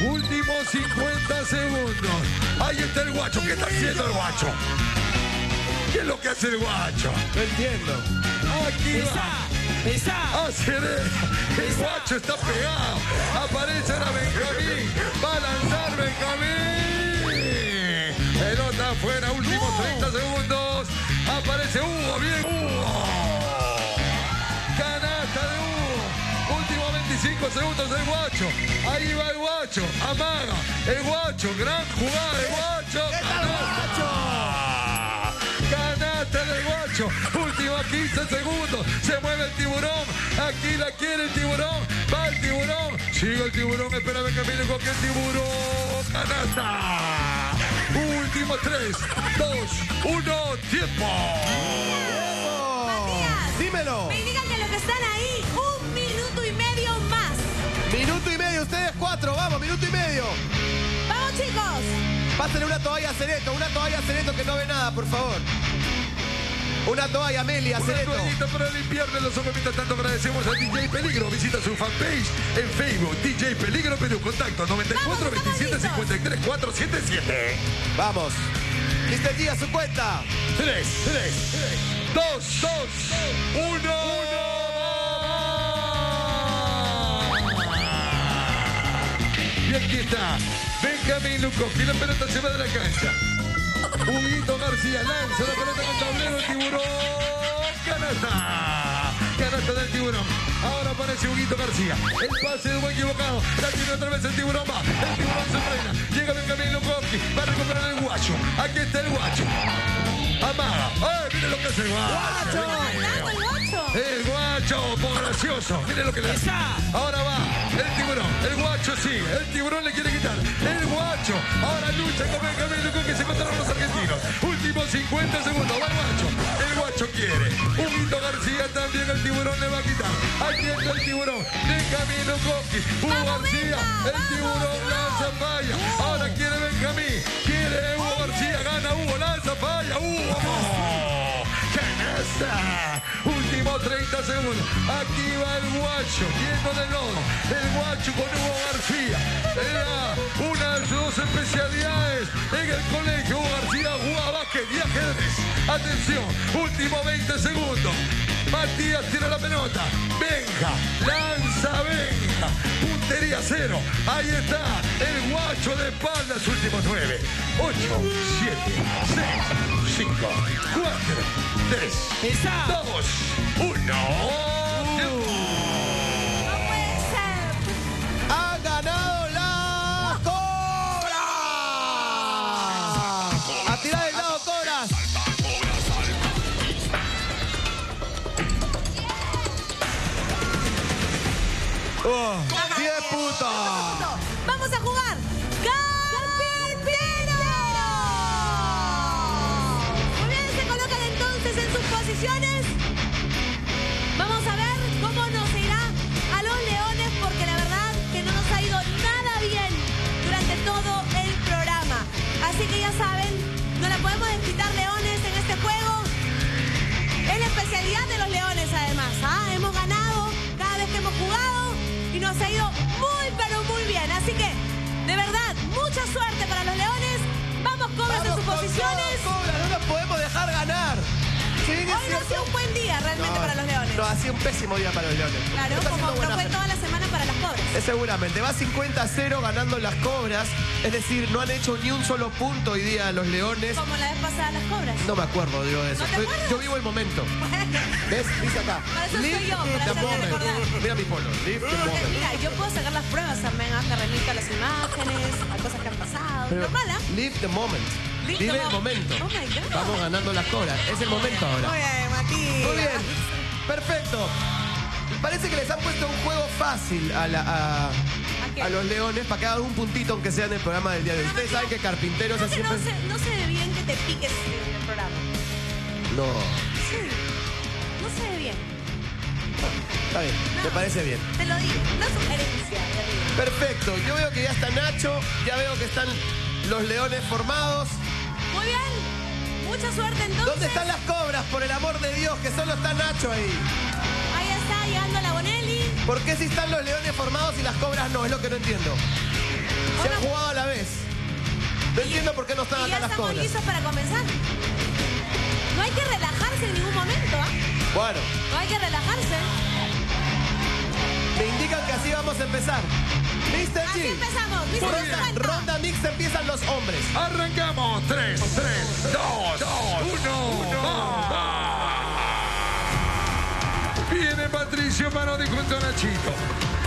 Últimos 50 segundos. Ahí está el guacho. ¿Qué está haciendo el guacho? ¿Qué es lo que hace el guacho? No entiendo. Aquí va. pesa. Hacer el, el guacho está pegado. Aparece ahora Benjamín. Va a lanzar Benjamín. Pelota afuera. Últimos 30 segundos. Aparece Hugo. Bien Hugo. 25 segundos del guacho. Ahí va el guacho. Amaga. El guacho. Gran jugada del guacho. Canasta. Canasta del guacho. Últimos 15 segundos. Se mueve el tiburón. Aquí la quiere el tiburón. Va el tiburón. Sigue el tiburón. Espera que el tiburón. Canasta. Últimos 3, 2, 1. Tiempo. Matías. Dímelo. Me indican que los que están ahí, un 4, vamos, minuto y medio. ¡Vamos, chicos! Pásenle una toalla a Cereto, una toalla a Cereto que no ve nada, por favor. Una toalla, Meli, a Cereto. Una toallita para limpiarle los ojos. Tanto, agradecemos a DJ Peligro. Visita su fanpage en Facebook, DJ Peligro Perú. Contacto 94 vamos, 27 53 477. Vamos. Mister Díaz, su cuenta. 3, 3, 3, 2, 2, 1. Y aquí está Benjamín Lukoski. La pelota se va de la cancha. Huguito García lanza la pelota con tablero. El tiburón. Canasta. Canasta del tiburón. Ahora aparece Huguito García. El pase de un equivocado. La tiene otra vez el tiburón. Va. El tiburón se frena. Llega Benjamín Lukoski. Va a recuperar el guacho. Aquí está el guacho. Amaga. ¡Ay, mire lo que hace el guacho! El guacho. El guacho, por gracioso. Mire lo que le hace. Esa. Ahora va el tiburón. El guacho sigue. El tiburón le quiere quitar. El guacho. Ahora lucha con Benjamín Lucón que se encontraron los argentinos. Últimos 50 segundos. Va el guacho. El guacho quiere. Huguito García también el tiburón le va a quitar. Aquí está el tiburón. Benjamín Lukoski. Hugo Vamos, García. El vamos, tiburón lanza falla. Ahora quiere Benjamín. Quiere Hugo García. Gana Hugo. Lanza falla. Hugo. Canasta. Último 30 segundos. Aquí va el guacho. Viendo de lodo. El guacho con Hugo García. Era una de sus dos especialidades en el colegio. Hugo García jugaba y ajedrez. Atención. Último 20 segundos. Matías tira la pelota. Benja. Benja. Puntería cero. Ahí está. El guacho de espaldas. Últimos 9, 8, 7, 6, 5, 4, 3, Esa. 2, 1. Oh, 10 puntos. Vamos a jugar. ¡Carpintero! Muy bien, se colocan entonces en sus posiciones. Ha sido un pésimo día para los leones. Claro, Está como buena fue fe. toda la semana para las cobras. Eh, Seguramente, va 50 a 0 ganando las cobras. Es decir, no han hecho ni un solo punto hoy día los leones. Como la vez pasada las cobras. No me acuerdo, digo, de eso. ¿No te yo vivo el momento. ¿Ves? Dice acá. Para eso Live soy yo, para the. Mira mi polo. Live the Porque, moment. mira, yo puedo sacar las pruebas también, ¿ah? a las imágenes, a cosas que han pasado. Pero Normal, ¿ah? live the moment. Live the el moment. momento. Oh my God. Vamos ganando las cobras. Es el momento ahora. Muy bien, Matías. Muy bien. Perfecto. Parece que les han puesto un juego fácil a, la- a- los leones para que hagan un puntito aunque sea en el programa del día de hoy. Ustedes saben que carpinteros Creo es que siempre... no se, no se ve bien que te piques en el programa. No, Sí. No se ve bien. está bien, me parece bien. Te lo digo. Una sugerencia. Perfecto, yo veo que ya está Nacho, ya veo que están los leones formados. Muy bien. Mucha suerte entonces. ¿Dónde están las cobras, por el amor de Dios, que solo está Nacho ahí? Ahí está llegando la Bonelli. ¿Por qué si están los leones formados y las cobras no? Es lo que no entiendo. Se han jugado a la vez. No entiendo por qué no están Y acá ya las estamos cobras. listos para comenzar. No hay que relajarse en ningún momento, ¿ah? Bueno, No hay que relajarse. me indican que así vamos a empezar. Mr. Así G. empezamos. Ronda, ronda mixta empiezan los hombres. Arrancamos. 3, 3, 2, 1. Viene Patricio Parodi junto a Nachito.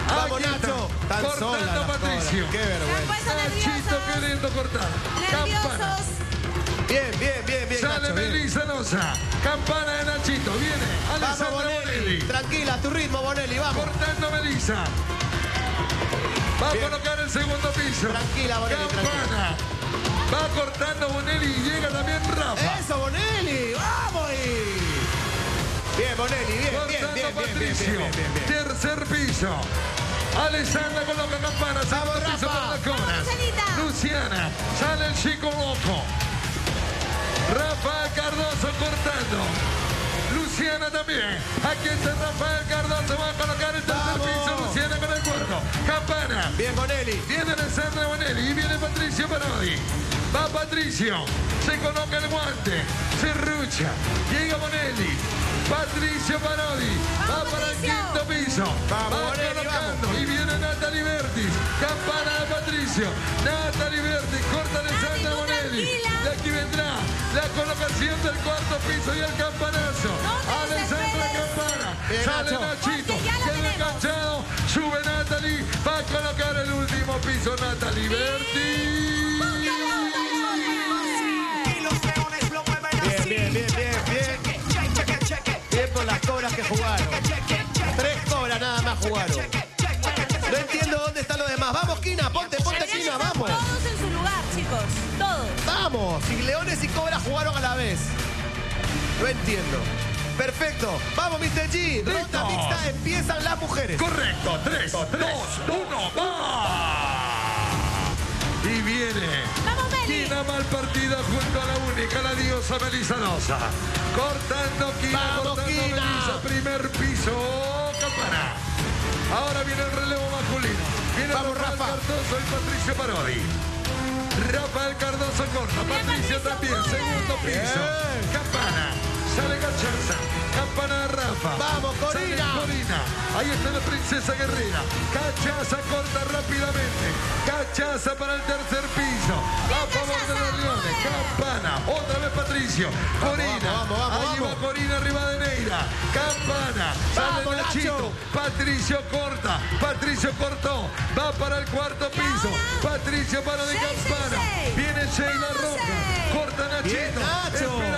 Vamos, Aquí está, Nacho. Tan Cortando Patricio. Qué vergüenza. Nachito queriendo cortar. Campana. Nerviosos. Bien, bien, bien, bien, Sale Nacho. Melissa Noza. Campana de Nachito. Viene Vamos, Alessandra Bonelli. Bonelli. Tranquila, tu ritmo, Bonelli, vamos. Cortando Melissa. Va a Bien. colocar el segundo piso. Tranquila, Bonelli, Campana. Va cortando Bonelli y llega también Rafa. Eso, Bonelli, vamos ahí. Bien, Bonelli, bien, bien, Cortando bien, bien, bien, Patricio. bien, bien, bien. Tercer piso. Alessandra coloca campana. Segundo Vamos, piso Rafa. para las. Luciana. Sale el chico loco. Rafael Cardoso cortando. Luciana también. Aquí está Rafael Cardoso. Va a colocar el tercer Vamos. piso. Bien, Bonelli. Viene Alessandra Bonelli y viene Patricio Parodi. Va Patricio, se coloca el guante, se rucha, llega Bonelli. Patricio Parodi va Vamos, para el quinto piso. Vamos, va Bonelli, colocando y viene Natalie Bertis. Campana de Patricio. Natalie Bertis corta Alessandra Bonelli. tranquila. De aquí vendrá la colocación del cuarto piso y el campanazo. No Alessandra. Campana. Sale Nacho. Piso Natalie Bertis. Bien, bien, bien, bien, bien. Bien por las cobras que jugaron. Tres cobras nada más jugaron. No entiendo dónde están los demás. Vamos, Kina, ponte, ponte, estar vamos. Todos en su lugar, chicos. Todos. Vamos. Y leones y cobras jugaron a la vez. No entiendo. Perfecto. Vamos, Mr. G. Ronda Listo. mixta, empiezan las mujeres. Correcto. 3, 2, 1, va. Y viene. Vamos, Meli. Mal partida junto a la única, la diosa Melissa Noza. Cortando Kina, Vamos, cortando Kina. Melissa, primer piso, campana. Ahora viene el relevo masculino. Viene Vamos, Rafael Rafa. Cardoso y Patricio Parodi. Rafael Cardoso corta, Patricio Patricio, también, segundo piso. Bien. Campana, sale Cachaza, campana de Rafa. Vamos, Sale Corina. Corina. Ahí está la princesa guerrera. Cachaza corta rápidamente. Cachaza para el tercer piso. A favor de los leones. Campana. Otra vez Patricio. Corina. vamos, vamos, Ahí vamos. va Corina Rivadeneira. Campana. Sale Vamos, Nachito. Nacho. Patricio corta. Patricio cortó. Va para el cuarto piso. Patricio para de Seis, campana. seis, seis. Viene Sheila Roca. Corta Nachito. Bien, Nacho.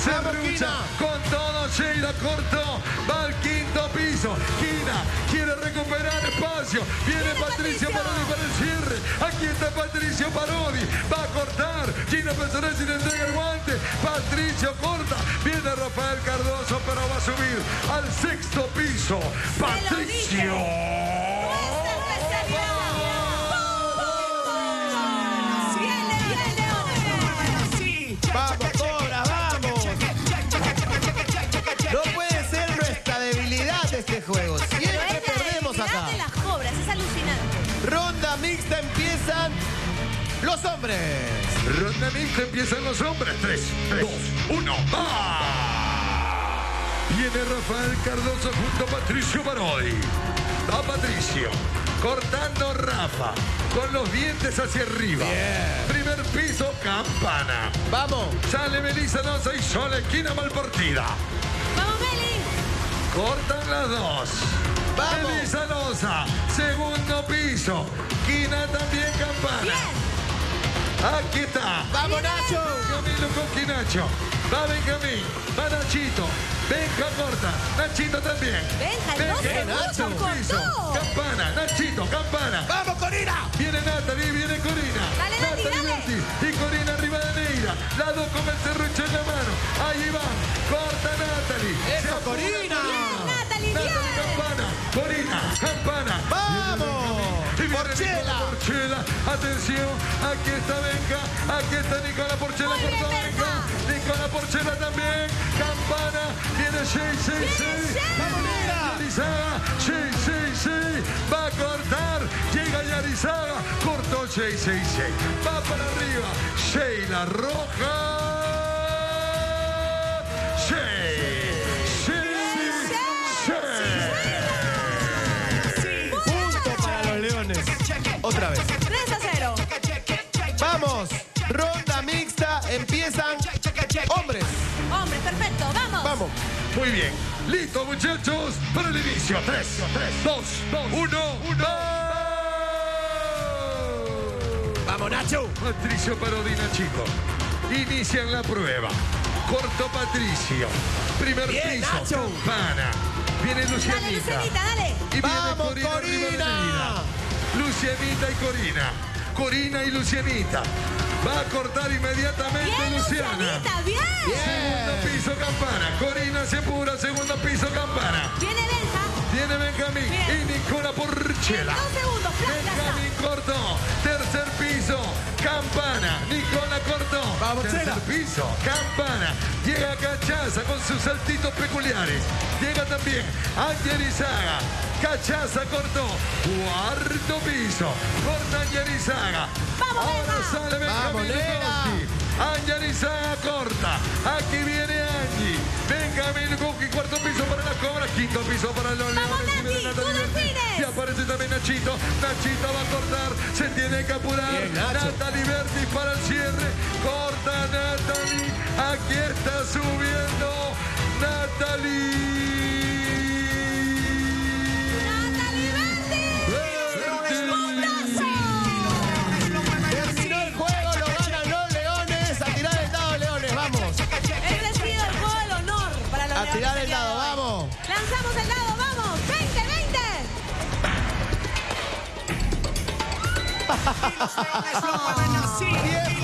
Se Vamos, rucha. Kina. Con todo, Sheila cortó. Va al quinto piso. Kina quiere recuperar espacio. Viene Patricio. Parodi para el cierre. Aquí está Patricio Parodi. Va a cortar. Kina Personal sin entrega el guante. Patricio corta. Viene Rafael Cardoso, pero va a subir al sexto piso. Patricio. Los hombres. Ronda mixta empiezan los hombres. 3, 2, 1, ¡va! Viene Rafael Cardoso junto a Patricio Barodi. Va Patricio. Cortando Rafa. Con los dientes hacia arriba. Bien. Primer piso, campana. Vamos. Sale Melissa Noza y sola esquina mal partida. Vamos, Meli. Cortan las dos. Vamos. Melissa Noza. Segundo piso. Quina también campana. Bien. Aquí está. Vamos, Nacho. Camilo con Quinacho. Va Benjamín. Va Nachito. Benja corta. Nachito también. Benja, Benja, Nacho. piso. Campana. Nachito. Campana. Vamos, Corina. Viene Natalie, viene Corina. Dale, Natalie dale. Berti y Corina arriba de Neira. Las dos con el serrucho en la mano. Ahí van. Corta Natalie. Eso, Corina. Bien, Natalie, Natalie bien. Campana. Corina. Campana. Vamos. Porchela. Nicola Porchela. Atención. Aquí está Benja. Aquí está Nicola Porchela. Nicola Porchela también. Campana. Viene 6, 6, 6. Vamos, Negra. Realizada. Sí, sí, sí. Va a cortar. Llega Arizaga, cortó 666. Va para arriba, Sheila Roja. Muy bien. Listo, muchachos, para el inicio. 3, 2, 1, 1. Vamos, Nacho. Patricio Parodina, chico. Inician la prueba. Corto Patricio. Primer Bien, piso. Nacho. Campana. Viene Dale, Lucianita. Dale. Y viene Vamos, Corina. Corina. Lucianita y Corina. Corina y Lucianita. Va a cortar inmediatamente Bien, Luciana. Lucianita, bien. Segundo piso campana. Corina se apura. Segundo piso campana. Viene Benja. Viene Benjamín Bien. y Nicola Porchela. Dos segundos. Plaza. Benjamín cortó. Tercer piso. Campana. Nicola cortó. Vamos, Tercer piso. Campana. Llega Cachaza con sus saltitos peculiares. Llega también Angelizaga. Cachaza cortó. Cuarto piso. Corta Angelizaga. Vamos, Ahora sale Benjamín. Angelizaga corta. Aquí viene. Benjamín Lugoski. Cuarto piso para la cobra. Quinto piso para los Vamos, leones. Y aparece también Nachito. Nachito va a cortar. Se tiene que apurar. Bien, Nacho. Natalie Berti y los 10